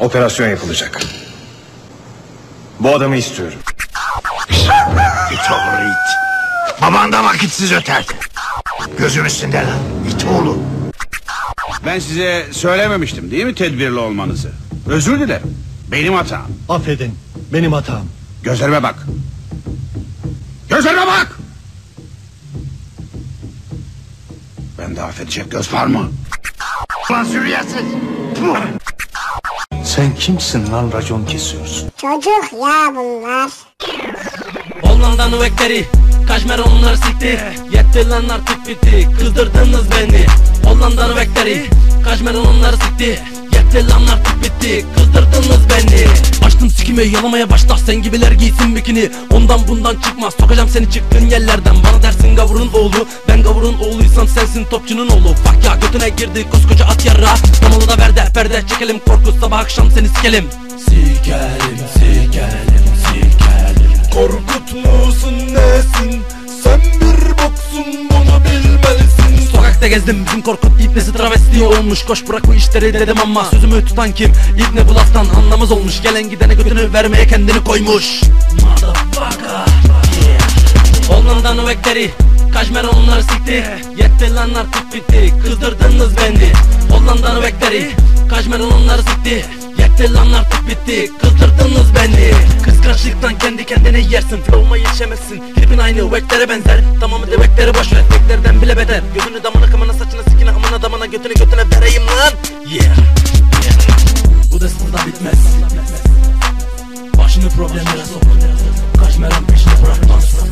Operasyon yapılacak. Bu adamı istiyorum. İt oğlu it. Baban da vakitsiz öterdi. Gözüm üstünde lan. İt oğlu. Ben size söylememiştim değil mi tedbirli olmanızı? Özür dilerim. Benim hatam. Affedin. Benim hatam. Gözlerime bak. Gözlerime bak! Ben de affedecek göz var mı? Lan sürüyesin. Sen kimsin lan racon kesiyorsun? Çocuk ya bunlar. Hollandan üvekleri Kaşmer onlar sikti Yetti lan artık bitti Kızdırdınız beni Hollandan üvekleri Kaşmer onlar sikti Yetti lan artık bitti Kızdırdınız beni Sikime yalamaya başla Sen gibiler giysin bikini. Ondan bundan çıkmaz Sokacağım seni çıktığın yerlerden. Bana dersin gavurun oğlu Ben gavurun oğluysam sensin topçunun oğlu. Bak ya götüne girdi koskoca at yarra Damalı da ver de perde çekelim Korku sabah akşam seni Sikelim. Sikelim sikelim Sokakta gezdim bizim Korkut ipnesi travesti olmuş. Koş bırak bu işleri dedim ama sözümü tutan kim? İbne bu laftan anlamaz olmuş. Gelen gidene götünü vermeye kendini koymuş. Motherfucker. Yeah. Hollandan üvekleri Kaşmer onlar sikti. Yetti lan artık bitti Kızdırdınız beni. Hollandan üvekleri Kaşmer onlar sikti. Yetti lan artık bitti Kızdırdınız beni tane yersin? Flow'uma yetişemezsin. Klibin aynı veklere benzer. Tamamı deveklere boşver Teklerden bile beder Gözünü damına kımına saçına sikine amına damına götüne götüne vereyim lan. Yeah, yeah. Bu da sınırda bitmez. Başını problemlere sok Kaç meram peşine bırakmaz